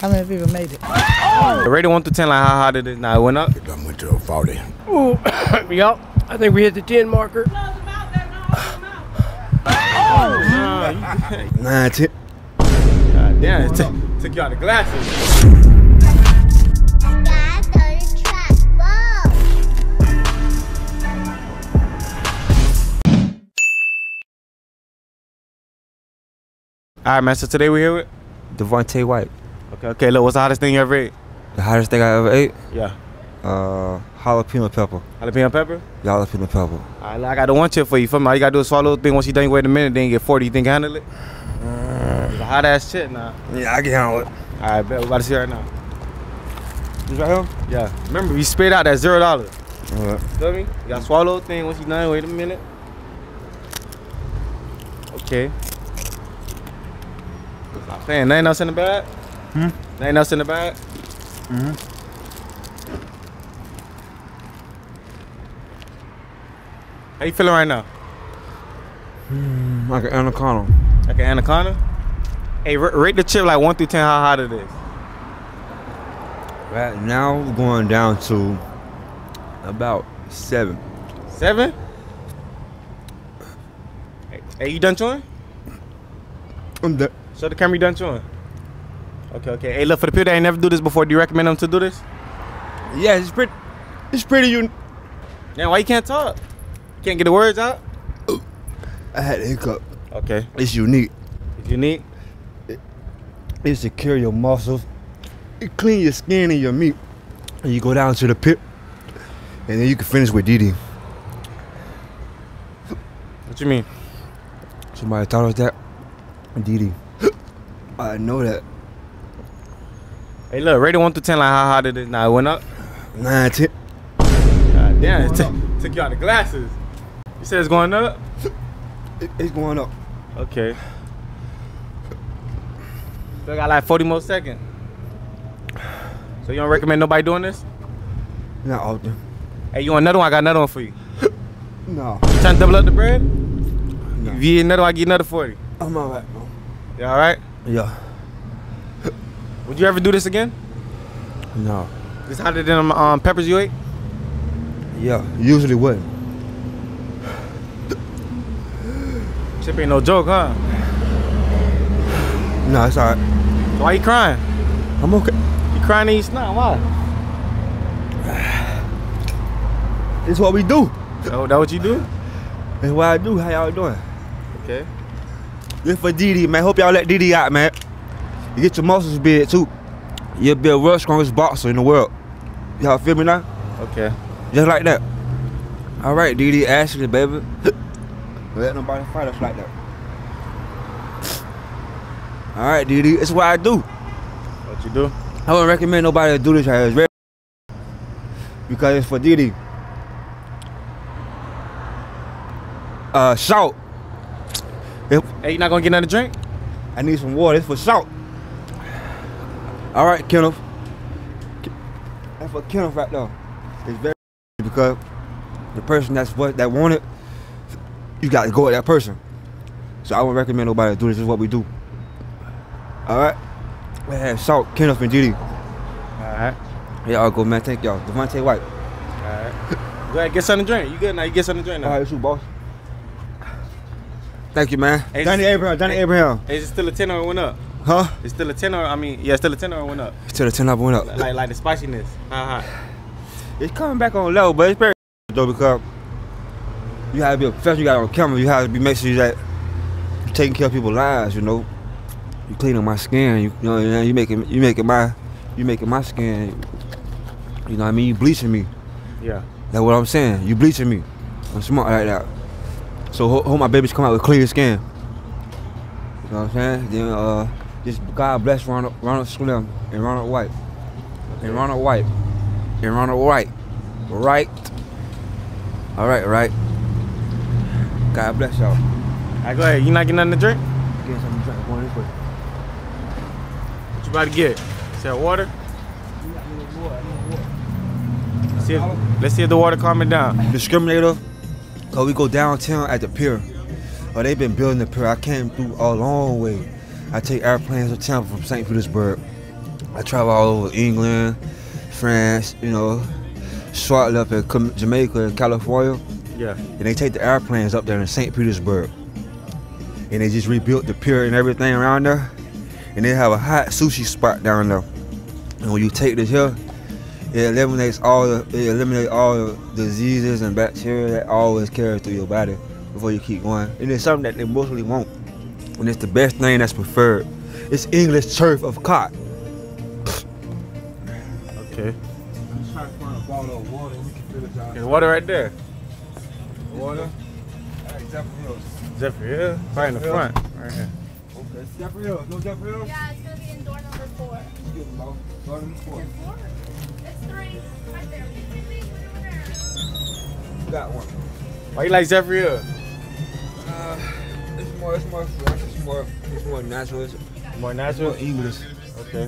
How many people made it? Rate it 1 to 10, like how hot it is now. It went up? I went to a 40. Ooh, yep. I think we hit the 10 marker. Nine, ten. God damn, it took, took you out of glasses. Guys, go to track ball. All right, man, so today we're here with? Devontae White. Okay, okay, look, what's the hottest thing you ever ate? The hottest thing I ever ate, Yeah. uh, jalapeno pepper. Jalapeno pepper? Jalapeno pepper. All right, I got the one chip for you. For me, all you gotta do is swallow the thing. Once you done, you wait a minute, then you get 40. You think you can handle it? It's a hot ass shit now. Yeah, I can handle it. All right, bet. We about to see right now. This right here? Yeah. Remember, we spit out that zero dollars. Alright. Feel me? You gotta swallow the thing. Once you done, wait a minute. Okay. Stop saying nothing else in the bag. Hmm? Ain't Nothing in the bag. Mhm. How you feeling right now? Like an anaconda. Like an anaconda? Hey, rate the chip like one through ten. How hot it is? Right now, we're going down to about seven. Seven. Hey, hey, you done chewing? I'm done. Show the camera you done chewing. Okay, okay. Hey, look for the people that ain't never do this before. Do you recommend them to do this? Yeah, it's pretty. It's pretty. Un- Damn, why you can't talk? You Can't get the words out? I had a hiccup. Okay. It's unique. It's unique. It secure your muscles. It clean your skin and your meat. And you go down to the pit, and then you can finish with DD. What you mean? Somebody taught us that. DD. I know that. Hey, look, rate it one through ten, like how hot it is now. It went up. Nine, ten. God damn, it took, took you out the glasses. You said it's going up. It- It's going up. Okay. Still got like 40 more seconds. So you don't recommend nobody doing this? Not often. Hey, you want another one? I got another one for you. No. You trying to double up the bread? No. If you eat another one, I you another 40. I'm alright, bro. You all right? Yeah. Would you ever do this again? No. This hotter than um, um, peppers you ate? Yeah. Usually wouldn't. Chip ain't no joke, huh? No, it's alright. Why you crying? I'm okay. You crying and you snot? Why? It's what we do. Oh, that what you do? It's what I do. How y'all doing? Okay. This for DD, man. Hope y'all let DD out, man. You get your muscles big too. You'll be a world strongest boxer in the world. Y'all feel me now? Okay. Just like that. All right, DD Ashley, baby. Let nobody fight us like that. All right, DD. It's what I do. What you do? I wouldn't recommend nobody to do this right here. Because it's for DD. Uh, salt. If Hey, you not gonna get another drink? I need some water, it's for salt. All right, Kenneth. That's for Kenneth right there. It's very because the person that's what that wanted, you got to go with that person. So I wouldn't recommend nobody to do this. This is what we do. All right. We have salt, Kenneth, and DD. Alright. Yeah, I'll go, man. Thank y'all. Devontae White. Alright. Go ahead, get something to drink. You good now? You get something to drink now. All right, shoot, boss. Thank you, man. Hey, Danny Abraham. Danny hey. Abraham. Hey, is it still a 10 or it went up? Huh? It's still a 10 or, I mean, yeah, still a 10 or it went up? To the 10 up went up. Like, like the spiciness. How hot? It's coming back on level, but it's very though because you have to be a professional. You got on camera. You have to be make sure that you taking care of people's lives. You know, you cleaning my skin. You, you know, you, making you making my you making my skin. You know what I mean? You bleaching me. Yeah. That's what I'm saying. You bleaching me. I'm smart like that. So ho- hope my babies come out with clear skin. You know what I'm saying? Then uh, just God bless Ronald Ronald Slim and Ronald White and Ronald White and Ronald White. Right. All right, right. God bless y'all. Alright, go ahead. You not getting nothing to drink? Get something to drink. Going this way. What you about to get? Is that water? See if, let's see if the water calming down. Discriminator, cause we go downtown at the pier. Oh, they've been building the pier. I came through a long way. I take airplanes to town from St. Petersburg. I travel all over England, France, you know, shortly up in Jamaica and California. Yeah. And they take the airplanes up there in St. Petersburg. And they just rebuilt the pier and everything around there. And they have a hot sushi spot down there. And when you take this here, it eliminates all the it eliminates all the diseases and bacteria that always carry through your body before you keep going. And it's something that they mostly want. And it's the best thing that's preferred. It's English turf of cod. Okay. I'm just trying to find a bottle of water we can fill it out. There's water right there. Water. Zephyrhills. Jeffrey Hill. Right in the Hill. front. Right here. Okay, Zephyrhills. No Zephyrhills? Yeah, it's gonna be in door number four. Give him about starting with four. Four? It's three. Right there. There. Got one. Why you like Zephyrhill? Uh, it's more, it's more fresh, it's more, it's more natural, it's More more natural? English. Okay.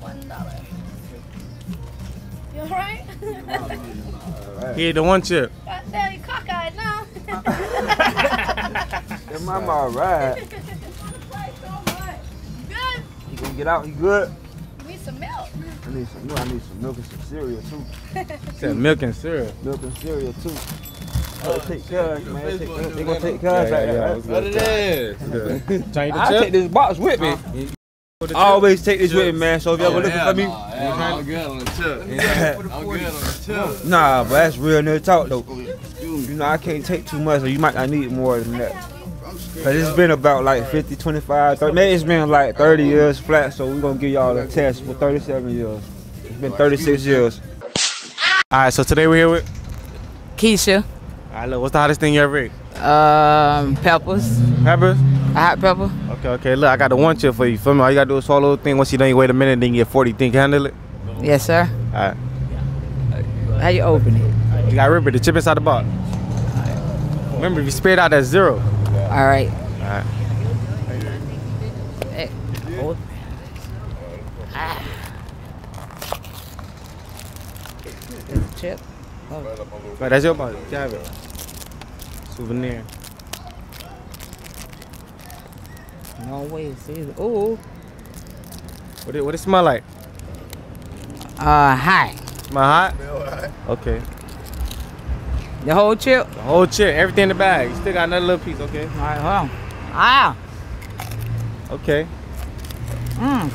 One dollar. You alright? He ate the one chip. God damn, you cockeyed now. That mama alright. Good. He can get out, he good. You Need some milk. I need some, no, I need some milk and some cereal too. Said milk and cereal. Milk and cereal too. Oh, they take care of us, man. They, take, they, they gonna take care of us. Yeah, yeah, yeah. like that, What it is? I take this box with me. I always take this with me, man. So if y'all Oh, looking for me, I'm good on the tip. I'm good on the tip. nah, but that's real nigga talk though. You know, I can't take too much, so you might not need more than that. Cause it's been about like 50, 25, 30, maybe it's been like 30 years flat, so we're gonna give y'all a test for 37 years. It's been 36 years. Alright, so today we're here with. Keisha, Alright, look, what's the hottest thing you ever ate? um, peppers, Peppers? a hot pepper. Okay, okay. Look, I got the one chip for you. Feel me? All you gotta do is swallow the thing. Once you done, you wait a minute, then you get 40. Think you can handle it? Yes, sir. Alright. How you open it? You got rip it. The chip inside the box. Remember, if you spit out, that's zero. All right. Alright. Hey, hold. Ah. There's a chip. Right, that's your box. You can it. Souvenir. No way. See, ooh. What it, what it smell like? Uh, hot. Smell hot? Okay. The whole chip. The whole chip, everything in the bag. You still got another little piece, okay? All right, hold on. Ah. Okay. Mmm.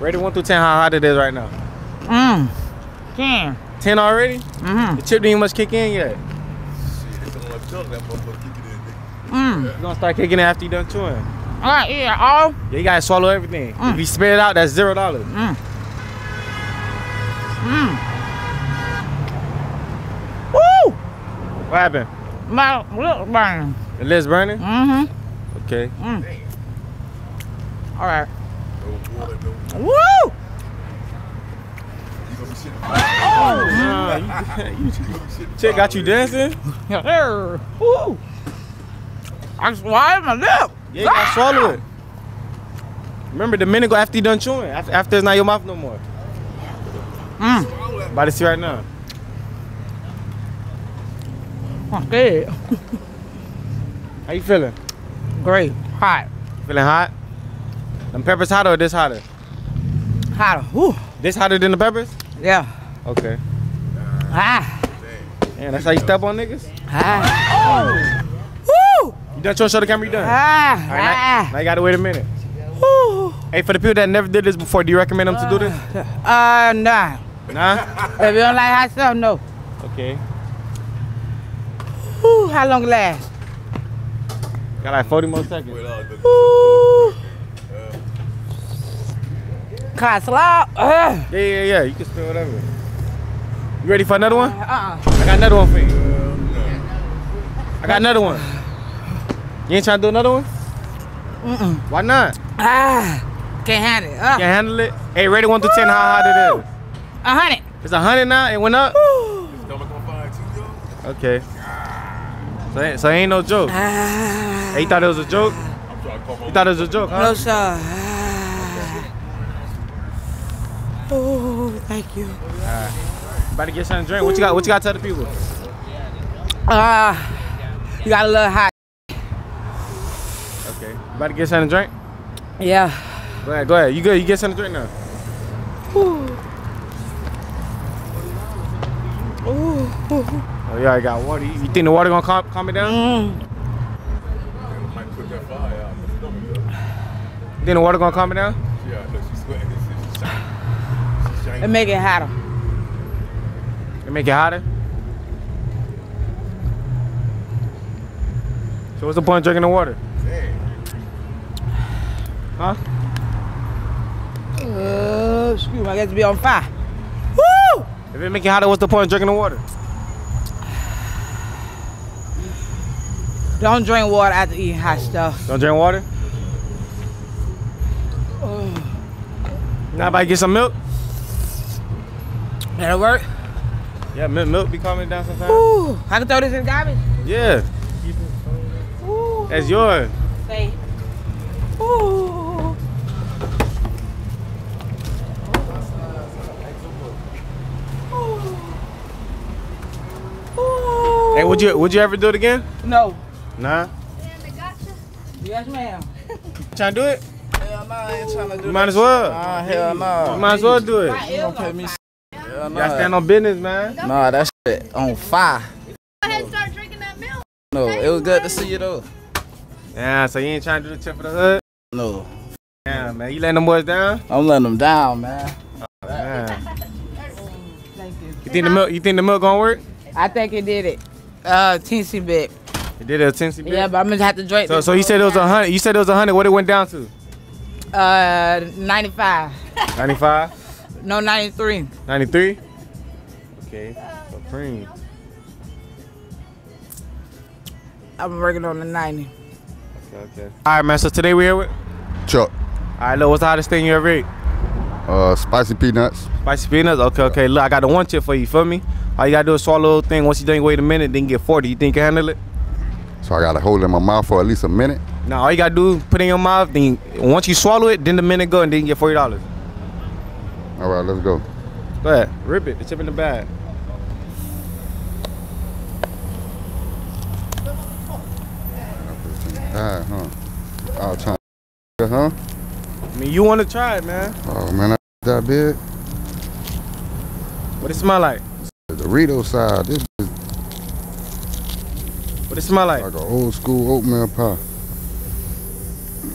Rate it 1 through 10 how hot it is right now. Mmm. Ten. 10 already? Mm-hmm. The chip didn't much kick in yet. Mmm. You gonna start kicking in after you done chewing. All right, yeah, all. Yeah, you gotta swallow everything. Mm. If you spit it out, that's zero dollars. Mmm. Mmm. Woo! What happened? My lip burning. The list burning? Mm-hmm. Okay. Mm. All right. Woo! Nah, you, you, chick got you dancing? Yeah. Woo! I swallowed my lip. Yeah, you gotta swallow it. Remember the minute go after you done chewing. After, after it's not your mouth no more. Mm. About to see right now. Okay. How you feeling? Great. Hot. Feeling hot? Them peppers hotter or this hotter? Hotter. Woo. This hotter than the peppers? Yeah. Okay. Ah. Man, that's how you step on niggas? Ah. Oh. Woo. You done trying to show the camera you done? Ah. All right, now, now you gotta wait a minute. Woo. Hey, for the people that never did this before, do you recommend them to do this? Uh, nah. Nah? If you don't like hot stuff, no. Okay. Woo. How long it last? Got like 40 more seconds. Woo. Can I Uh. Yeah, yeah, yeah. You can spin whatever. You ready for another one? Uh-uh. I got another one for you. I got another one. You ain't trying to do another one? Mm-mm. Why not? Ah. Can't handle it. Uh. Can't handle it? Hey, ready 1 to 10 how hot it is. A hundred. It's a 100 now? It went up? Woo. Okay. So, ain't- so ain't no joke. Ah. Hey, you thought it was a joke? You thought it was a joke, huh? No, sir. Ah. Oh, thank you. About to get something to drink. What you got? What you got to tell the people? Uh, you got a little hot. Okay. About to get something to drink. Yeah. Go ahead. Go ahead. You good? You get something to drink now. Oh yeah, I got water. You, you think the water gonna calm, calm it down? Mm. Might put that fire out. but stomach up. You think the water gonna calm it down? Yeah, look, she's sweating. She's shining. She's shining. It make it hotter. It make it hotter. So what's the point of drinking the water? Huh? Uh, excuse me, I got to be on fire. Woo! If it make it hotter, what's the point of drinking the water? Don't drink water after eating hot stuff. Don't drink water. Now about to get some milk. That'll work. Yeah, milk, milk be calming it down sometimes. Ooh, I can throw this in the garbage. Yeah, Woo! that's yours. Say. Ooh. Woo! Hey, would you would you ever do it again? No. Nah. Damn, they got you. Yes, ma'am. Trying to do it? Hell nah, I ain't trying to do You might as well. Nah, hell nah. Might as well do it. You gonna pay me? Fire. Hell You gotta stand on business, man. Nah, that shit on fire. Go ahead and start drinking that milk. No, it was good to see you though. Yeah, so you ain't trying to do the tip of the hood? No, Yeah, man. You letting them boys down? I'm letting them down, man. Man. Thank you. You think the milk? You think the milk gonna work? I think it did it. Uh, teensy bit. It did it a Tennessee bit. Yeah, but I'm gonna have to drink. So, so you said it was a hundred. You said it was a hundred. What it went down to? Uh, 95. 95, No, 93. 93. Okay, Supreme. I'm working on the 90. Okay, okay. All right, man. So today we here with. Chuck, All right, look. What's the hottest thing you ever ate? uh, spicy peanuts. Spicy peanuts. Okay, okay. Look, I got the one chip for you. Feel me? All you gotta do is swallow the thing. Once you done, wait a minute, then get 40. You think you can handle it? So I gotta hold it in my mouth for at least a minute. Now all you gotta do, put it in your mouth. Then once you swallow it, then the minute go, and then you get forty dollars. All right, let's go. Go ahead, rip it. The chip in the bag. Ah, huh? All time. Huh? I mean, you want to try it, man. Oh man, that big. What it smell like? The Dorito side. This is What it smell like? like an old school oatmeal pie.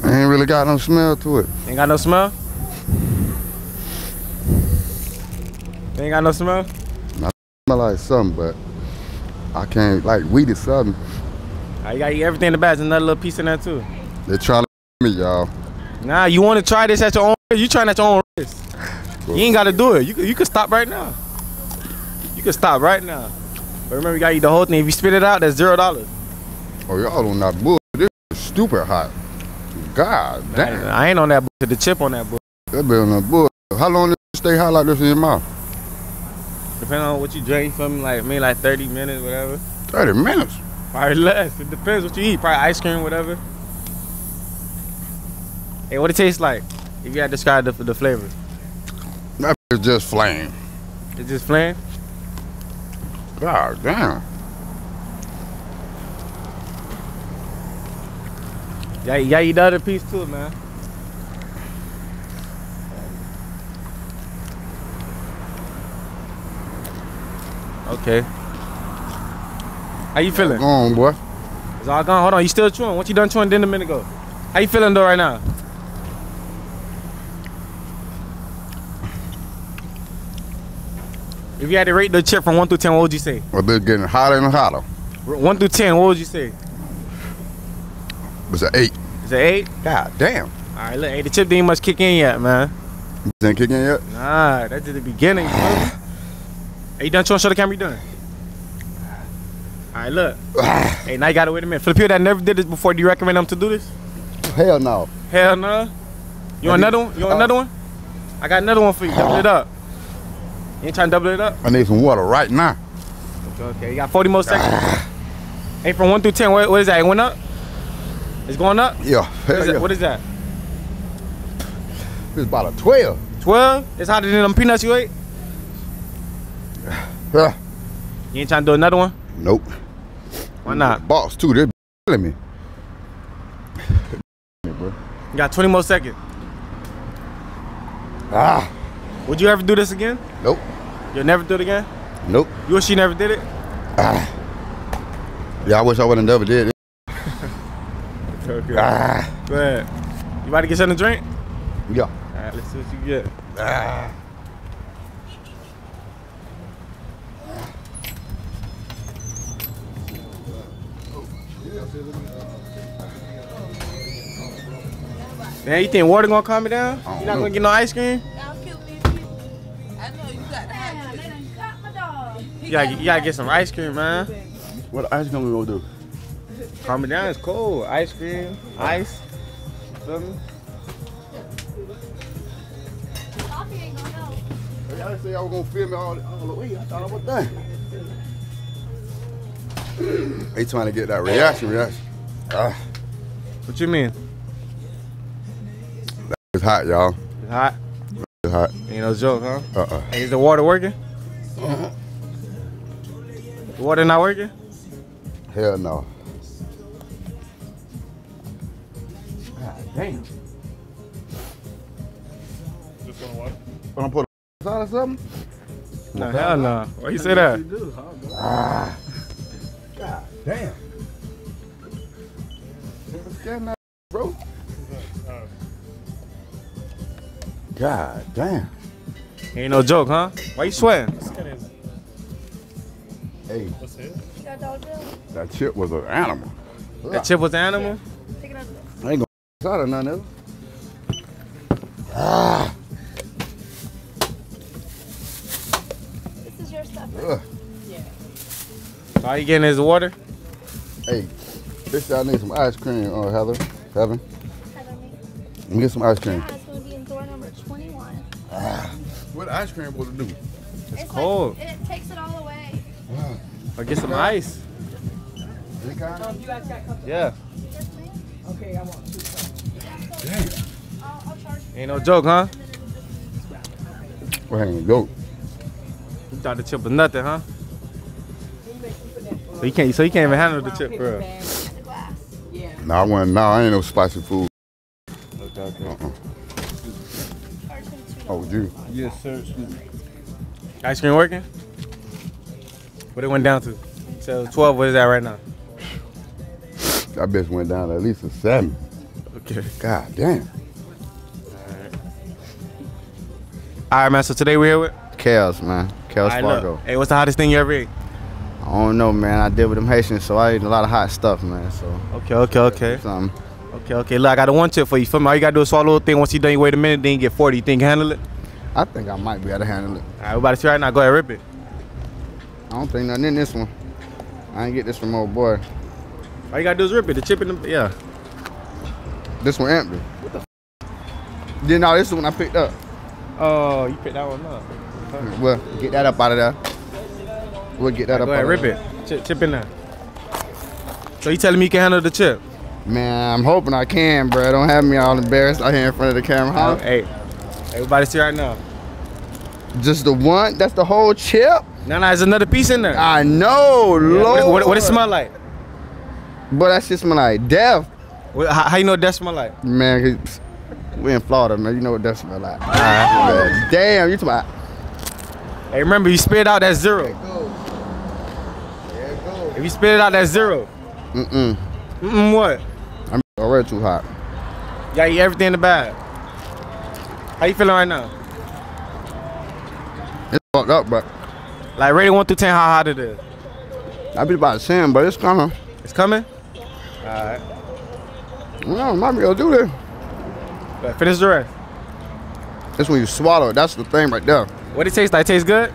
Ain't really got no smell to it. Ain't got no smell. Ain't got no smell. I Smell like something, but I can't like weed is something. Ah, you gotta eat everything in the bag. There's another little piece in there too. They're trying to me, y'all. Nah, you want to try this at your own. You trying at your own risk. You ain't gotta do it. You could, you could stop right now. You could stop right now. But remember, you gotta eat the whole thing. If you spit it out, that's zero dollars. Oh, y'all on that bull. This is stupid hot. God damn. I ain't on that. bull. The chip on that. bull. That been on that bull. How long does it stay hot like this in your mouth? Depending on what you drink, you feel me? Like maybe like 30 minutes, whatever. 30 minutes. Probably less. It depends what you eat. Probably ice cream, whatever. Hey, what it tastes like? If you had to describe the, the flavor, That is just flame. it's just flame? God damn. Yeah, you gotta eat the other piece too, man. Okay. How you feeling? Go on, boy. It's all gone. Hold on, you still chewing? What you done chewing? Then a minute ago. How you feeling though right now? If you had to rate the chip from one through ten, what would you say? Well, they're getting hotter and hotter. One through ten, what would you say? It's an eight. Is it eight? God damn. All right, look, hey, the chip didn't much kick in yet, man. Didn't kick in yet? Nah, that's just the beginning. Hey, you done chewing? Show the camera you done. All right, look. hey, now you gotta wait a minute. For the people that never did this before, do you recommend them to do this? Hell no. Hell no. You want another one? You want another one? I got another one for you. Double it up. You ain't trying to double it up? I need some water right now. Okay, okay. You got 40 more seconds. hey, from 1 through 10, what, what is that? It went up? It's going up? Yeah. What Hell is, yeah. that? What is that? It's about a 12. 12? It's hotter than them peanuts you ate? Yeah. You ain't trying to do another one? Nope. Why not? Boss too. They're killing me. bro. You got 20 more seconds. Ah. Would you ever do this again? Nope. You'll never do it again? Nope. You wish you never did it? Ah. Yeah, I wish I would have never did it. Okay. Ah. Go ahead. You about to get something to drink? Yeah. All right, let's see what you get. Ah. Man, you think water gonna calm me down? I don't You not know. gonna get no ice cream? I'll kill me. I know you got the Damn, they done got my dog. You gotta, you gotta get some ice cream, man. What ice cream we gonna do? Calm me down, it's cold. Ice cream, ice. Feel me? Coffee ain't gonna help. Y'all say y'all was gonna film me all, all the way. I thought I was done. They trying to get that reaction, reaction. Ah, What you mean? it's hot, y'all. It's hot? It's hot. Ain't no joke, huh? Uh-uh. Hey, is the water working? The water not working? Hell no. God damn. Just gonna water? Wanna put a side or something? No, hell no. Why you say that? Ah. God damn. Scan that, bro. God damn. Ain't no joke, huh? Why you sweating? Hey, You got dog bill? that chip was an animal. That chip was an animal? Take. I ain't gonna side or none of it. Ah. All you getting is water? Hey, this y'all need some ice cream, uh, Heather. Heaven. Heather, me. Let me get some ice cream. Yeah, it's gonna be in door number 21. Ah, What ice cream supposed to do? It's It's cold. Like, it takes it all away. Or get some ice. Any kind? Yeah. Yes. Okay, I want two. I'll, I'll charge. Ain't no joke, huh? We're hanging go. You thought the chip was nothing, huh? So you can't so you can't even handle the chip, bro. the glass. Nah, I want. Nah, I ain't no spicy food. Okay, okay. Uh-uh. Charge him two Oh, you. Yes, sir. Excuse me. Ice cream working? What it went down to? So 12, what is that right now? That bitch went down at least a seven. Okay. God damn. All right, man. So today we're here with. Kels, man. Kels All right, look. Fargo. Hey, what's the hottest thing you ever ate? I don't know, man. I deal with them Haitians, so I eat a lot of hot stuff, man. So Okay, okay, okay. something. Okay, okay. Look, I got a one tip for you. Feel me? All you gotta do is swallow the thing. Once you done, you wait a minute, then you get 40. You think you handle it? I think I might be able to handle it. All right, we about to see right now. Go ahead, rip it. I don't think nothing in this one. I ain't get this from old boy. All you gotta do is rip it. The chip in the yeah. This one empty. What the? Then no, this is the one I picked up. Oh, you picked that one up. Well, get that up out of there. We'll get that up Go ahead, rip it. Chip, chip in there. So you telling me you can handle the chip? Man, I'm hoping I can, bro. Don't have me all embarrassed out here in front of the camera. Huh? Hey, we see right now. Just the one? That's the whole chip? No, no, there's another piece in there. I know, Yeah, Lord. what, what, what it smell like? But that shit smell like death. What, how, how you know that smell like? Man, we in Florida, man. You know what that smell like. Damn, you talking about. Hey, remember you spit out that zero. If you spit it out, that's zero. Mm-mm. Mm-mm, what? I'm already too hot. You gotta eat everything in the bag. How you feeling right now? It's fucked up, but Like rated one through ten, how hot it is? I be about 10, but it's coming. It's coming. All right. No, might be able to do this. But finish the rest. This when you swallow it. That's the thing right there. What it tastes like? Taste good?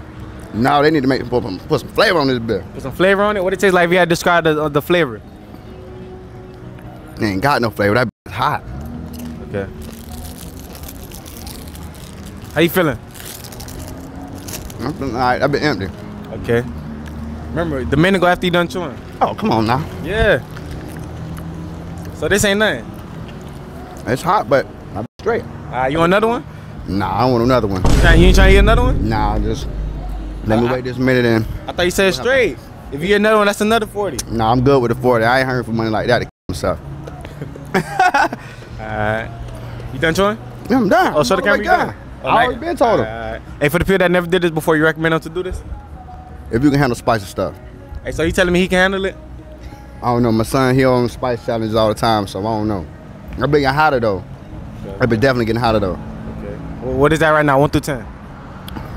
Now they need to make put, some- put some flavor on this beer. Put some flavor on it. What it tastes like? If you had to describe the, uh, the flavor. They ain't got no flavor. That is hot. Okay. How you feeling? I'm feeling all right. I've been empty. Okay. Remember, the minute go after you done chewing. Oh, come on now. Yeah. So this ain't nothing. It's hot, but I'm straight. All right, you want another one? Nah, I want another one. You ain't trying to get another one? Nah, just Let me Uh-huh. wait this minute in. I thought you said straight. If you get another one, that's another 40. Nah, I'm good with the 40. I ain't hurting for money like that to myself. Alright. You done chewing? Yeah, I'm done. Oh, show the camera done. Oh, I already been told him. Alright. Hey, for the people that never did this before, you recommend them to do this? If you can handle spicy stuff. Hey, so you telling me he can handle it? I don't know. My son, he on spice challenges all the time, so I don't know. I've been getting hotter though. I've been definitely getting hotter though. Okay. Well, what is that right now? One through ten.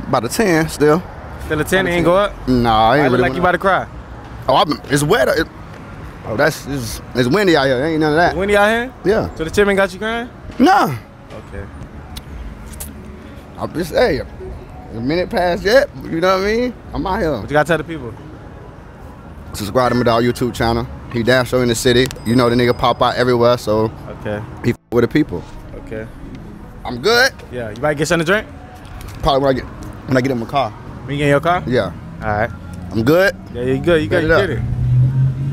About a 10 still. Ten? It ain't go up. Nah, I I ain't look really. like you about to cry. oh, I've been, it's wet. Uh, it, oh, that's it's, it's windy out here. Ain't none of that. Windy out here? Yeah. So the chip ain't got you crying? Nah. Okay. I'm just hey, a minute past yet. You know what I mean? I'm out here. What you gotta tell the people? Subscribe to my dog YouTube channel. He damn show in the city. You know the nigga pop out everywhere, so Okay. he f- with the people. Okay. I'm good. Yeah. You might get something to drink? Probably when I get when I get in my car. When you get in your car? Yeah. Alright. I'm good. Yeah, you good. You good. Bet You it up. get it.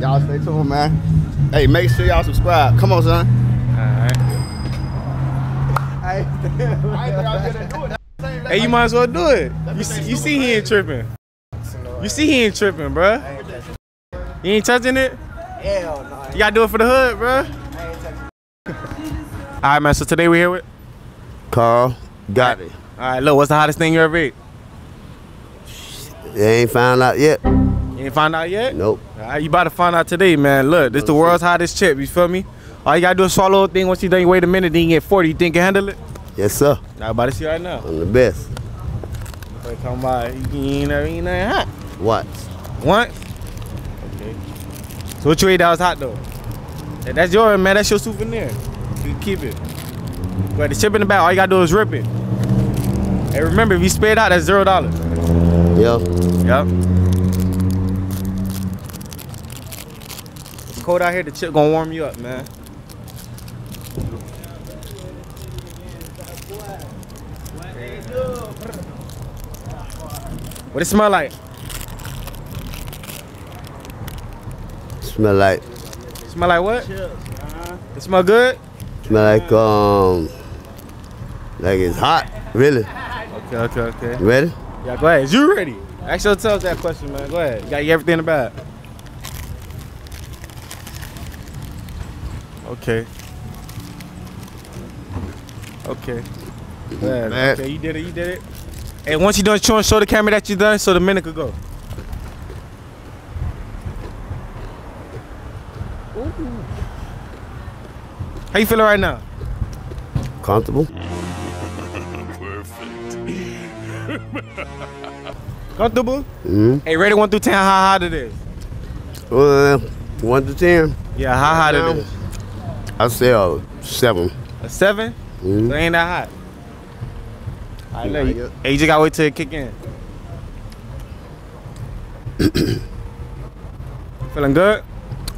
Y'all stay tuned, man. Hey, make sure y'all subscribe. Come on, son. Alright. Hey, you might as well do it. You see, you see he ain't tripping. You see he ain't tripping, bruh. You ain't touching it? Hell no. You gotta do it for the hood, bruh. All right, man. So today we're here with. Carl got it. All right, look. What's the hottest thing you ever ate? They ain't found out yet. You ain't found out yet? Nope. Right, you about to find out today, man. Look, this the world's hottest chip. You feel me? All you gotta do is swallow a thing. Once you done, you wait a minute, then you get 40. You think you can handle it? Yes, sir. Now, about to see right now. I'm the best. Wait, come by. You ain't nothing hot. What? Once? Okay. So what you ate that was hot though? That's yours, man. That's your souvenir. You can keep it. But the chip in the back, all you gotta do is rip it. And remember, if you spit it out, that's zero dollars. Yeah. Yep. It's cold out here. The chip gonna warm you up, man. What it smell like? Smell like Smell like what? It smell good? smell like um like it's hot. Really? Okay, okay, okay. Ready? Yeah, go ahead. Is you ready? Ask yourself that question, man. Go ahead. You got everything in the bag. Okay. Okay. Go. Man. Okay, you did it. You did it. Hey, once you done chewing, show the camera that you done, so the minute could go. Ooh. How you feeling right now? Comfortable? Comfortable? Mm-hmm. Hey, ready one through ten? How hot it is? Well, one to ten. Yeah, how hot it is? I say a seven. A seven? Mhm. So it ain't that hot. I know you. Hey, you just gotta wait till it kick in. Feeling good?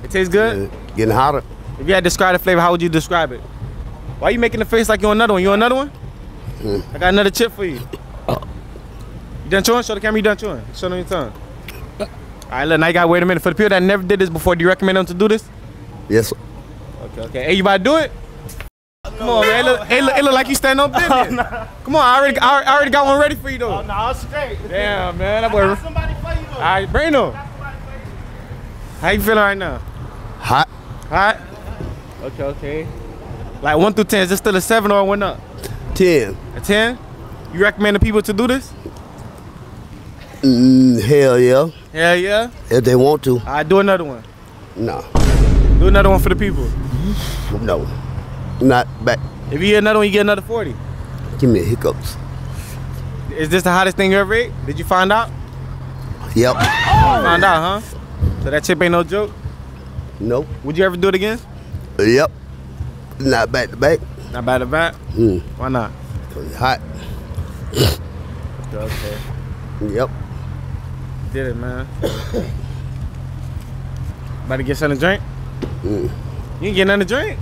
It tastes good? Getting hotter. If you had to describe the flavor, how would you describe it? Why are you making the face like you want another one? You want another one? Mm. I got another chip for you. You done chewing? Show the camera you done chewing. Show them your tongue. Uh, All right, look, now you gotta wait a minute. For the people that never did this before, do you recommend them to do this? Yes. sir. Okay, okay. Hey, you about to do it? Come on, man. It look, it look, it look like you stand on business. Come on, I already, I already- got one ready for you though. Oh, no, straight. Damn, man. That boy. Somebody for you, though. All right, bring them. How you feeling right now? Hot. Hot? Okay, okay. Like one through ten, is this still a seven or it went up? Ten. A ten? You recommend the people to do this? Mm, hell yeah. Hell yeah. If they want to. Right, do another one. No. Do another one for the people. No. Not back. If you get another one, you get another 40. Give me hiccups. Is this the hottest thing you ever ate? Did you find out? Yep. Found out, huh? So that chip ain't no joke? Nope. Would you ever do it again? Yep. Not back to back. Not bad about. Hmm. Why not? Cause it's hot. Okay. Yep. Did it, man. About to get something to drink? Mm. You ain't getting nothing to drink?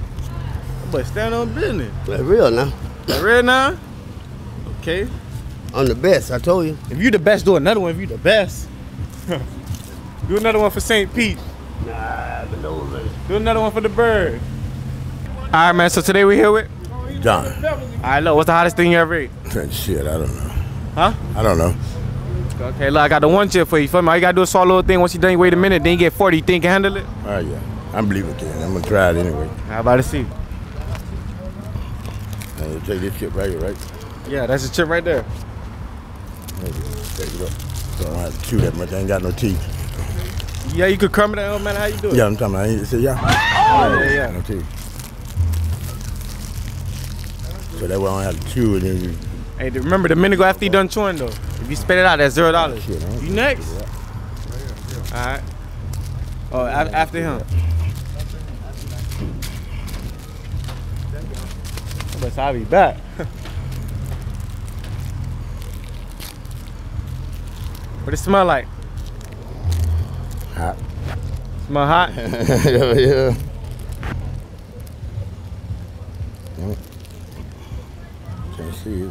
But stand on business. That's real now. Real now? Okay. I'm the best. I told you. If you the best, do another one. If you the best, do another one for St. Pete. Nah, but no, man. Do another one for the bird. All right, man. So today we're here with. John. All right, look. What's the hottest thing you ever ate? Shit, I don't know. Huh? I don't know. Okay, look, I got the one chip for you. For me, all you gotta do is swallow a thing. Once you done, you wait a minute, then you get 40. You think you can handle it? All right, yeah. I believe I can. I'm gonna try it anyway. How about to see? And you take this chip right here, right? Yeah, that's the chip right there. Take it up. So I don't have to chew that much. I ain't got no teeth. Yeah, you could crumble that, no man. how you do it. Yeah, I'm talking about. I ain't say yeah. Oh! yeah, yeah, yeah. No teeth. So that way I don't have to chew it. You, Hey, remember the minute go after you done chewing though. If you spit it out, that's zero dollars. You next? All right. Oh, after him. But I'll be back. what it smell like? hot. Smell hot? yeah, yeah. Can't see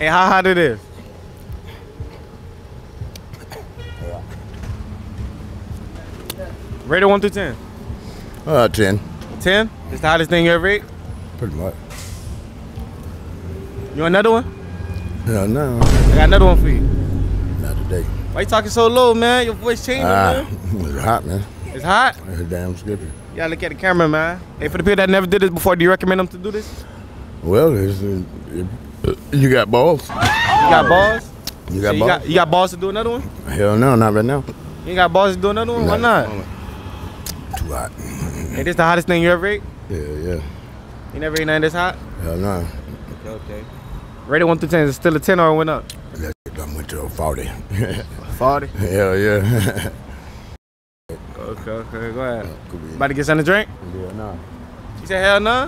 Hey, how hot it is? Rate it 1 to 10. uh, 10. 10? It's the hottest thing you ever ate? Pretty much. You want another one? No, no, I got another one for you. not today. Why you talking so low, man? Your voice changing, Ah, man. it's hot, man. It's hot. It's damn skippy. You gotta look at the camera, man. Hey, for the people that never did this before, do you recommend them to do this? Well, it's, uh, it- you got balls? You got balls? You So got you balls? got you got balls to do another one? Hell no, not right now. You got balls to do another one? Why not? Too hot. Hey, this the hottest thing you ever ate? Yeah, yeah. You never ate nothing this hot? Hell no. Okay, okay. Rated 1 through 10, is it still a 10 or it went up? Let's I went to a 40. 40. Hell yeah. Okay, okay, go ahead. Uh, be. About to get something to drink? Yeah, no. You said hell no?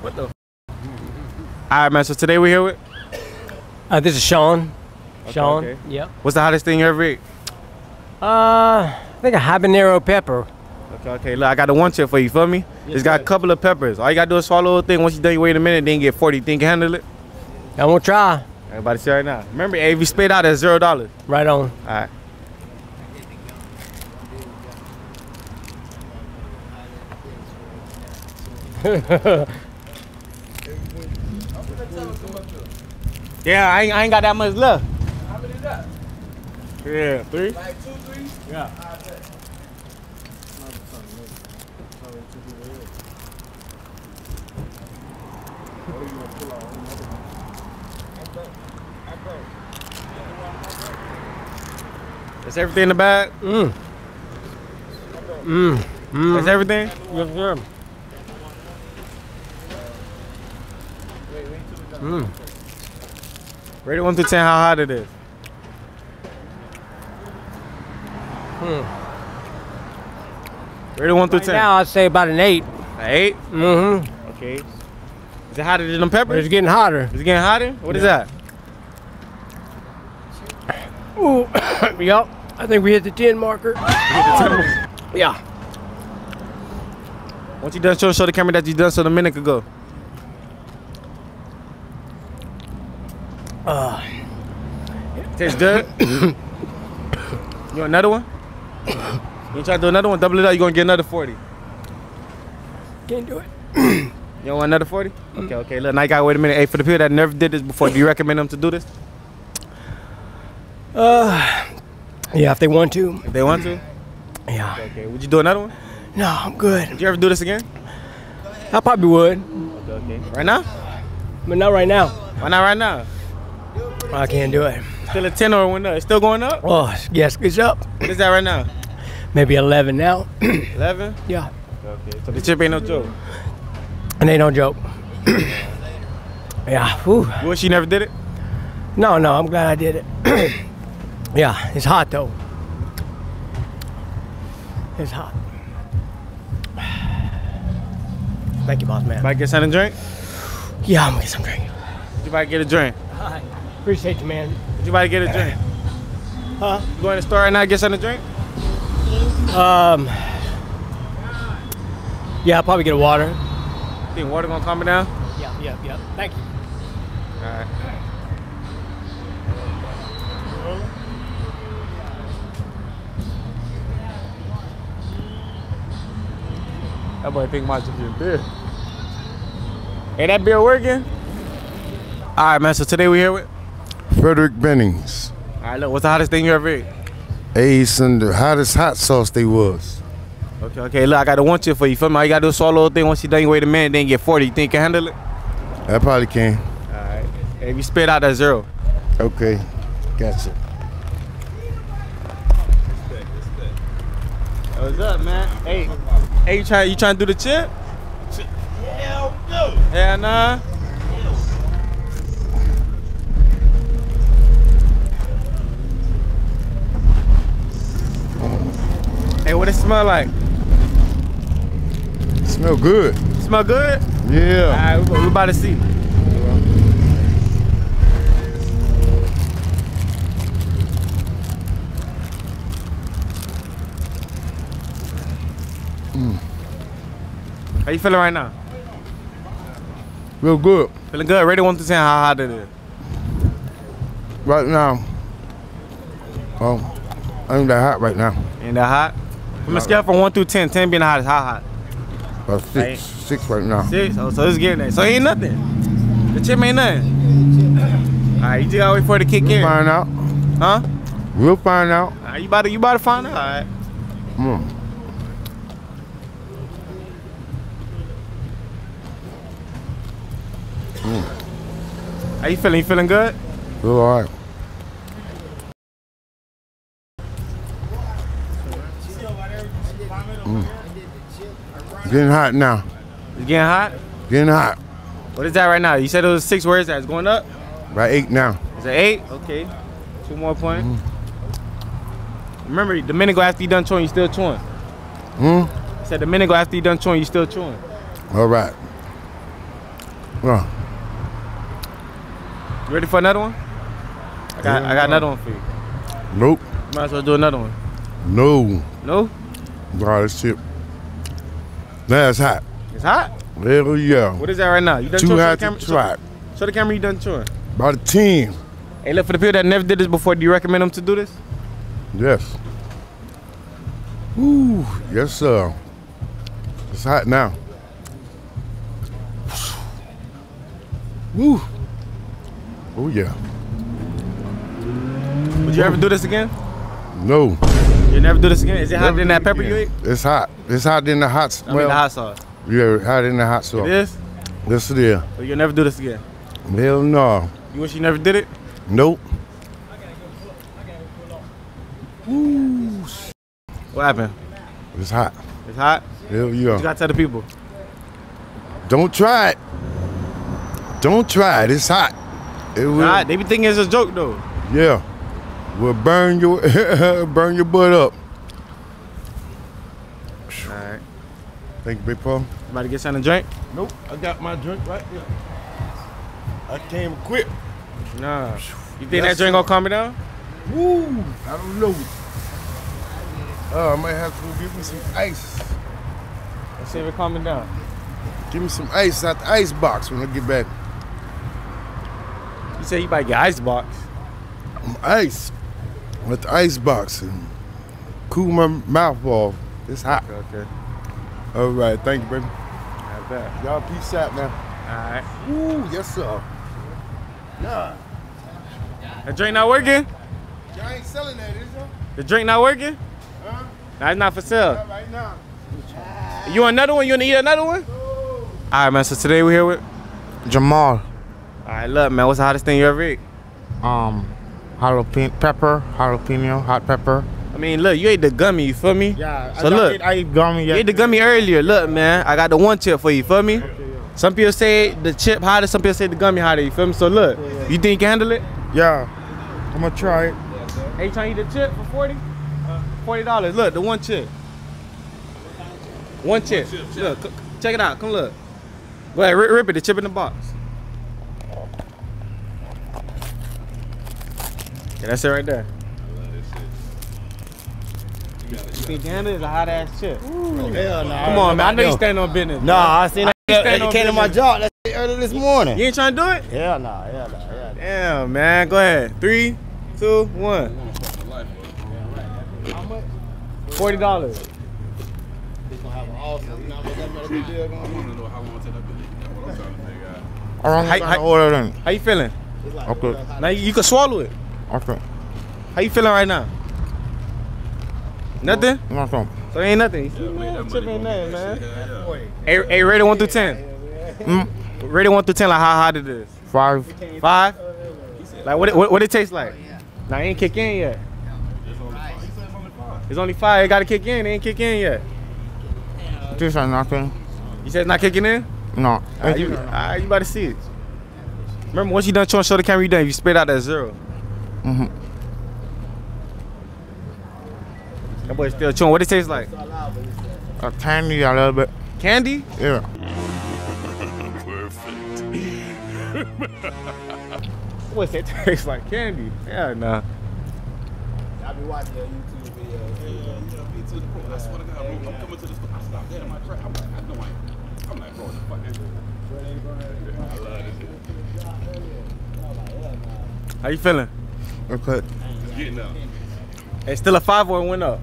What the? All right, man. So today we're here with. Uh, this is Sean. Okay, Sean. okay. Yep. What's the hottest thing you ever ate? Uh, I think a habanero pepper. Okay, okay. Look, I got a one tip for you. Feel me? it's got a couple of peppers. All you gotta do is swallow the thing. Once you done, you wait a minute, then you get 40. Think you can handle it? I'm gonna try. Everybody say right now. Remember, hey, if you spit out, at zero dollars. Right on. All right. yeah, I ain't, I ain't got that much left. How many left? Yeah, three. Like two, three. Yeah. That's everything in the bag. Mm. Mm. Mm. That's everything. Yes, sir. Mm. Rate it one to ten. How hot it is? Hmm. Rate it one through Right ten. now, I'd say about an eight. An eight. Mm-hmm. Okay. Is it hotter than them peppers? It's getting hotter. It's getting hotter. What is Yeah. that? Ooh. yep. I think we hit the 10 marker. Yeah. Once you done, show show the camera that you done so a minute ago. Uh, Tastes good. you want another one? You try to do another one? Double it up. You gonna get another forty. can't do it. You don't want another 40? Okay, okay. Look, now you gotta wait a minute. Hey, for the people that never did this before, do you recommend them to do this? Uh, yeah, if they want to. If they want to? Yeah. Okay, okay. Would you do another one? No, I'm good. Would you ever do this again? I probably would, Okay, okay. Right now? but not right now. Why not right now? I can't do it. Still a 10 or went up? It's still going up? Oh, yes, it's up. What is that right now? Maybe 11 now. 11? yeah. Okay, so the chip ain't no joke. And they don't joke. yeah. Whew. You wish you never did it? No, no, I'm glad I did it. yeah, it's hot though. It's hot. Thank you, boss man. Might get something to drink? Yeah, I'm gonna get some drink. you might get a drink? Hi. Appreciate you, man. You about to get a drink? Huh? You going to the store right now get something to drink? Um. Yeah, I'll probably get a water. Think water gonna calm me down? Yeah, yeah, yeah. Thank you. Alright. That boy think my drinking beer. Ain't that beer working? Alright, man. So today we here with. Frederick Bennings. Alright, look. What's the hottest thing you ever ate? Ace and the hottest hot sauce they was. Okay, okay. Look, I got the one chip for you. Feel me? All you gotta do is swallow the thing. Once you done, you wait a minute, then get 40. You think you can handle it? I probably can. Alright. Hey, if you spit out that zero. Okay, gotcha. What's up, man? Hey, hey, you trying you trying to do the chip? Hell no. Hell nah. Hey, what it smell like? Smell good. Smell good? Yeah. Alright, we, we about to see. Mm. How you feeling right now? Real good. Feeling good? Ready one to ten how hot it is? Right now. Oh, I ain't that hot right now. Ain't that hot? From a scale from one through 10, 10 being the hottest, how hot? About six, Right. six right now. Six. Oh, so it's getting there. So ain't nothing. The chip ain't nothing. Alright, you just gotta wait for it to kick We'll in. find out. Huh? We'll find out. Alright, you about to you about to find out. Alright. Mm. How you feeling? You feeling good? Feel all right. Mm. Getting hot now. It's getting hot? Getting hot. What is that right now? You said it was six. Where is that? It's going up? Right eight now. Is it eight? Okay. Two more points. Remember, the minute go after you done chewing, you still chewing. Hmm. I said the minute go after you done chewing, you still chewing. All right. Well, You ready for another one? I got I got another one for you. nope. Might as well do another one. No. No? Bro, this chip. That's hot. It's hot. Hell yeah. What is that right now? You done Too chewing? Show hot the camera- to try. Show the camera you done chewing. About a 10. Hey, look for the people that never did this before. Do you recommend them to do this? Yes. Ooh, yes, sir. It's hot now. Woo. Oh, yeah. Would you ever do this again? No. You never do this again? Is it hotter than that pepper you ate? It's hot. It's hot than the hot. I mean the hot sauce. Yeah, hot in the hot sauce. It is? Yes, it is. Or you'll never do this again? Hell no. You wish you never did it? Nope. What happened? It's hot. It's hot? Hell yeah. you gotta tell the people? Don't try it. Don't try it. It's hot. It will. Nah, they be thinking it's a joke though. Yeah. Will burn your burn your butt up. Alright. Thank you, Big Paul. You about to get something to drink? Nope. I got my drink right here. I came equipped. Nah. You think Yes, that drink gonna calm me down? Woo! I don't know. Uh, I might have to give me some ice. Let's see if it calm me down. Give me some ice out the ice box when I get back. You say you about to get ice box. Some ice. With the ice box and cool my mouth off. It's hot. Okay. All right. Thank you, baby. Y'all peace out now. Alright. Ooh, Yes, sir. Yeah. The drink not working? Y'all ain't selling that, is y'all? The drink not working? Huh? Nah, it's not for sale. Not right now. You want another one? You wanna eat another one? Alright man, so today we're here with Jamal. Alright, look man, what's the hottest thing you ever ate? Um, jalapeno pepper, jalapeno, hot pepper. I mean, look, you ate the gummy, you feel me? Yeah. So look, I eat gummy. you ate the gummy earlier. Look, man, I got the one chip for you, feel me? Some people say the chip hotter, some people say the gummy hotter, you feel me? So look, you think you can handle it? Yeah. I'm gonna try it. Hey, you trying to eat the chip for 40? $40. Uh, look, the one chip. One chip. Look, check it out. Come look. Go ahead, rip, rip it, the chip in the box. Yeah, that's it right there. You think Canada is a hot ass chip? Hell no. Come on, man. I know you stand on business. Nah, I seen that. You stand It came to my job that early this morning. You ain't trying to do it? Hell no. Hell no. Hell no. Damn, man. Go ahead. Three, two, one. Forty dollars. All right, How- how- order then. How you feeling? Okay. Now you, you can swallow it. Okay. How you feeling right now? Nothing? Nothing. So ain't nothing. You man, chip ain't nothing, man. Hey, hey, rate it one through ten. Mm, Rate it one through ten, like how hot it is. five. Five? Like what it, what, what it tastes like? Nah, it ain't kick in yet. It's only five. It gotta kick in. It ain't kick in yet. This ain't nothing. You said it's not kicking in? No. Alright, you, alright, you about to see it. Remember, once you done chewing, show the camera you done. You spit out that zero. Mm-hmm. That boy still chewing. What it taste like? A candy a little bit. Candy? Yeah. What's it taste like? Candy? Yeah, nah. I be watching your YouTube videos. I swear to God, bro, I'm coming to the store. I stopped dead in my track. I'm like, I know I ain't. I'm like, bro, the fuck is this? I love this shit. How you feeling? Okay. It's getting up. It's still a five or it went up?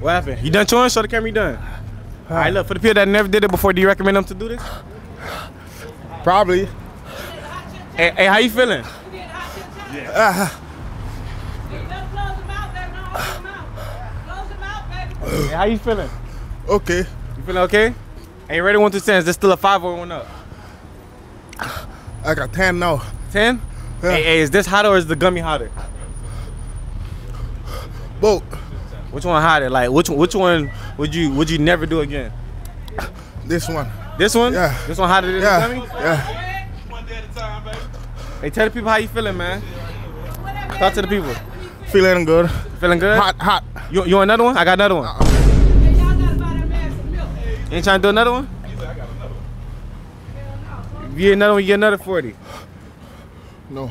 What happened? You done chewing? Show the camera you done. All right, look, for the people that never did it before, do you recommend them to do this? Probably. Hey, hey how you feeling? Uh, Hey, how you feeling? Okay. You feeling okay? Hey, ready one to ten? Is this still a five or went up? I got 10 now. Ten? Hey, hey, is this hotter or is the gummy hotter? Both. Which one hotter? Like which which one would you would you never do again? This one. This one? Yeah. This one hotter than Yeah. the gummy? Yeah. Hey, tell the people how you feeling, man. Talk to the people. Feeling good. Feeling good? Hot, hot. You, you want another one? I got another one. Uh-uh. You ain't trying to do another one? If you get another one, you get another 40. No.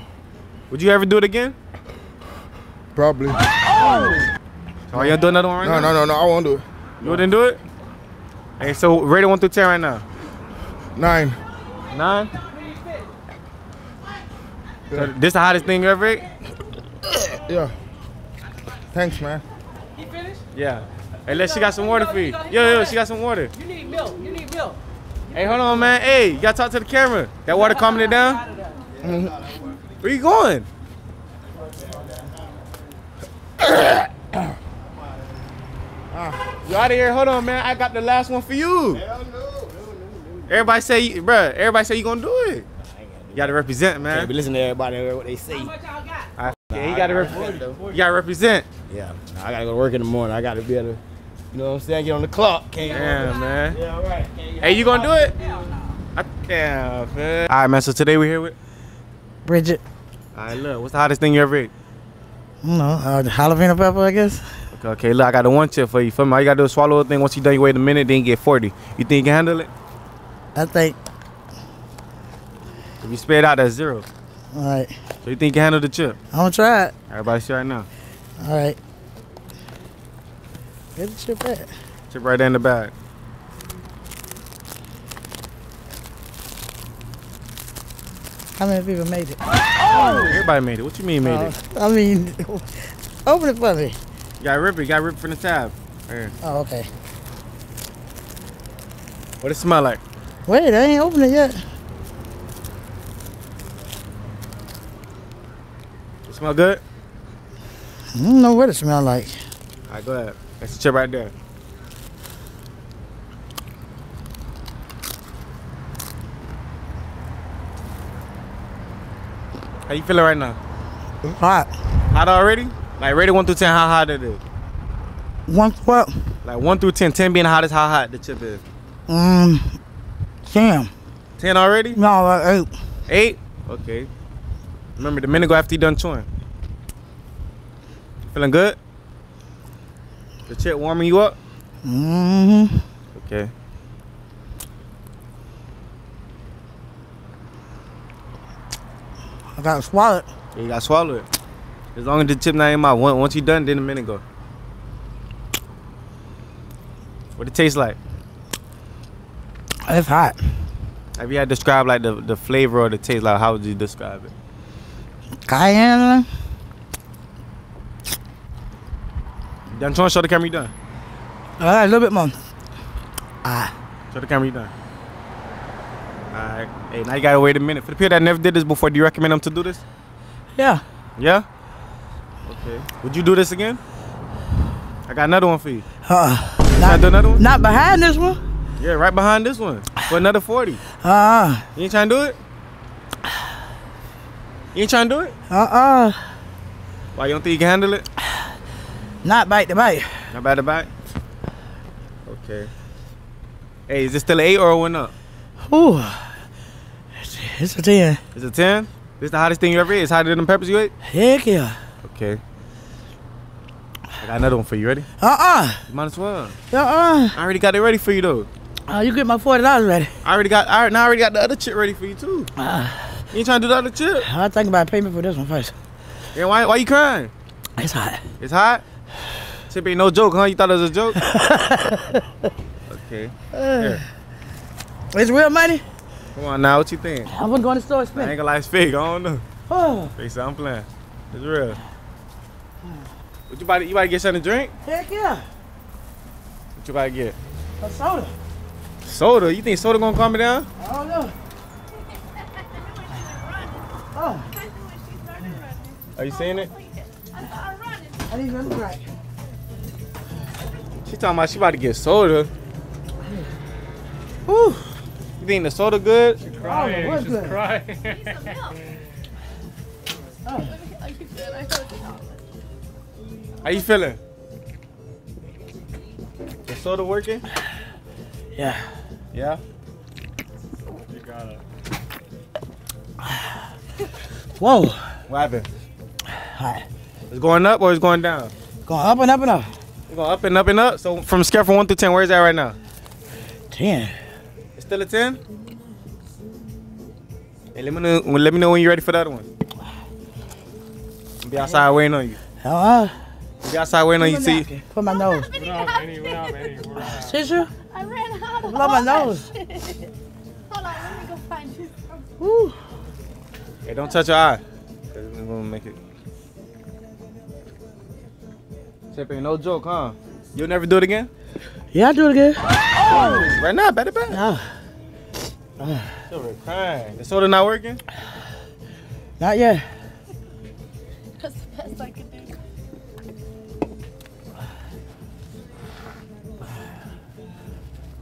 Would you ever do it again? Probably. Oh, you gonna do another one right No, now? no, no, no. I won't do it. You wouldn't do it? Hey, so rate it 1 through 10 right now. Nine. Nine? So this the hottest thing ever ate? Yeah. Thanks, man. He finished? Yeah. Hey, let she got some water for you. Yo, yo, she got some water. You need milk. You need milk. Hey, hold on, man. Hey, you gotta talk to the camera. That water calming it down? Where you going? You out of here? Hold on, man. I got the last one for you. Hell no. Everybody say, you- bruh, everybody say you gonna do it. You gotta represent, man. Can't be listening to everybody and what they say. I, yeah, you gotta represent. You gotta represent. Yeah. Nah, I gotta go to work in the morning. I gotta be able to, you know what I'm saying, get on the clock. Can't Damn, man. Yeah, all right. Hey, you gonna do it? Hell no. I, damn, man. All right, man. So today we're here with. Bridget. All right, look. What's the hottest thing you ever ate? I don't know. Uh, jalapeno pepper, I guess. Okay, okay, look, I got a one chip for you. For me, all you gotta do is swallow the thing. Once you done, you wait a minute, then you get 40. You think you can handle it? I think. If you spit it out, that's zero. All right. So you think you can handle the chip? I'm gonna try it. Everybody see right now. All right. Where the chip at? Chip right there in the bag. How many people made it? Everybody made it. What you mean made it? Uh, I mean, open it for me. You gotta rip it. You gotta rip from the tab. Right. Oh, okay. What it smell like? Wait, I ain't opened it yet. It smell good? I don't know what it smell like. All right, go ahead. That's the chip right there. How you feeling right now? Hot. Hot already? Like rated one through ten, how hot it is? One what? Like one through ten, ten being the hottest, how hot the chip is? Um, Sam. Ten already? No, uh, eight. Eight? Okay. Remember the minute go after you done chewing. Feeling good? The chip warming you up? Mm-hmm. Okay. I got to swallow it. Yeah, you gotta swallow it. As long as the chip not in my mouth. Once, you done, then a minute go. What it taste like? It's hot. Have you had to describe like the, the flavor or the taste? Like how would you describe it? Cayenne. You done trying to show the camera you done. Uh, a little bit more. Ah. Show the camera you done. Alright. Hey, now you gotta wait a minute. For the people that never did this before, do you recommend them to do this? Yeah. Yeah? Okay. Would you do this again? I got another one for you. Uh, Can I do another one? not behind this one. Yeah, right behind this one. For another 40. Uh. You ain't trying to do it? You ain't trying to do it? Uh. Uh. Why you don't think you can handle it? Not bite to bite. Not bad to bite? Okay. Hey, is it still an 8 or it went up? Ooh. It's a 10. It's a 10? This the hottest thing you ever ate? It's hotter than the peppers you ate? Heck yeah. Okay. I got another one for you. Ready? Uh-uh. You might as well. Uh-uh. I already got it ready for you though. Uh, you get my $40 ready. I already got. I now I already got the other chip ready for you too. Uh, You ain't trying to do the other chip? I'll think about payment for this one first. Yeah, why? Why you crying? It's hot. It's hot. Chip ain't no joke, huh? You thought it was a joke? okay. Here. It's real money? Come on now. What you think? I'm gonna go in the store and spend. I ain't gonna lie, it's fake. I don't know. Oh. They say I'm playing. It's real. What you about to, you about to get something to drink? Heck yeah. What you about to get? A soda. Soda? You think soda gonna calm me down? I don't know. Oh. Are you seeing it? I need another drink. She talking about she about to get soda. Whew. You think the soda good? Crying, what's she's good? crying. How you feeling? The soda working? Yeah. Yeah? Whoa. What happened? Hot. It's going up or it's going down? Going up and up and up. It's going up and up and up. So from scale from 1 to 10, where is that right now? 10. It's still a 10? Hey, let me know, let me know when you're ready for that one. I'll be outside waiting on you. Uh, I'll be outside waiting on you. See, Put my nose. Tissue? I ran out of Blow my nose. Hold on, let me go find you. Woo. hey, don't touch your eye. 'cause We're gonna make it. Chip ain't no joke, huh? You'll never do it again? Yeah, I'll do it again. Oh, right now, better bet. No. Silver crying. The soda not working? Not yet. That's the best I could do.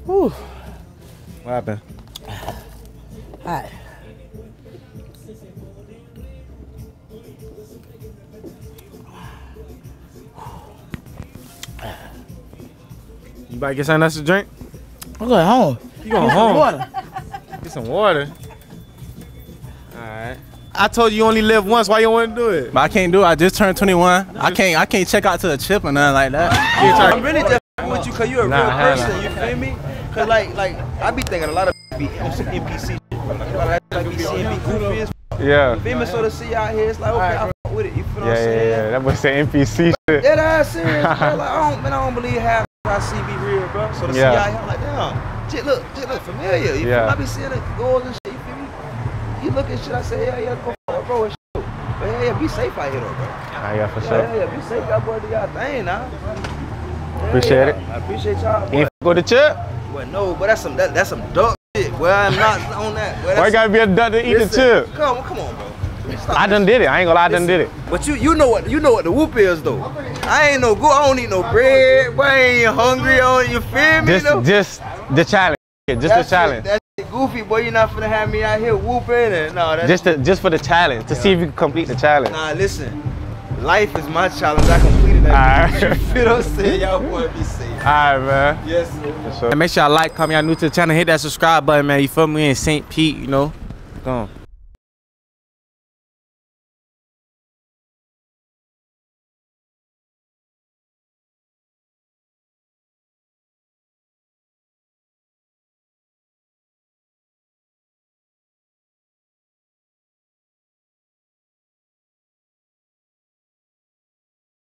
Woo. What happened? Hot. You about to get something else to drink? I'm going home. You going Get some home? Water. Get some water. Alright. I told you you only live once. Why you want to do it? But I can't do it. I just turned 21. I can't I can't check out to the chip or nothing like that. I'm really just with you because you're a Nah, real person. nah. You feel me? Cause like like I be thinking a lot of be on some NPC shit. a lot of that be seeing me goofy as Yeah. You feel me? So to see out here, it's like okay, I f- with it. You feel what I'm Yeah, yeah, saying? yeah. That was the NPC shit. Yeah, that's serious, bro. Like I don't, man, I don't believe half I see be real, bro. So to see out here, I'm like, damn, shit look, shit look familiar. You Yeah. I be seeing the goals and shit. You feel me? You look at shit, I say, yeah, yeah, go it, bro. And shit. But yeah, yeah, be safe out here, though, bro. Ah, yeah, for Yeah, sure. yeah, yeah, be safe, y'all boy, do y'all thing, now. Yeah, Appreciate yeah. it. I appreciate y'all. You go to chip? Well, no, but that's some that, that's some duck shit. Well, I'm not on that. Well, Why you gotta be a duck to eat the Listen, chip? Come on, come on, bro. Stop I done did it. I ain't gonna lie, I done did it. But you you know what you know what the whoop is though. I ain't no good. I don't eat no bread. Boy, I ain't hungry on you. Feel me? Just, though? just the challenge. Just That's the challenge. It, that's it, goofy, boy. You're not finna have me out here whooping and no. That's Just, to, just for the challenge to see if you can complete the challenge. Nah, listen. Life is my challenge. I completed that. Alright. You feel what I'm saying? Y'all boy be safe. Alright, man. Yes, sir. For sure. Make sure y'all like, comment, y'all new to the channel, hit that subscribe button, man. You feel me? In St. Pete, you know. Go on.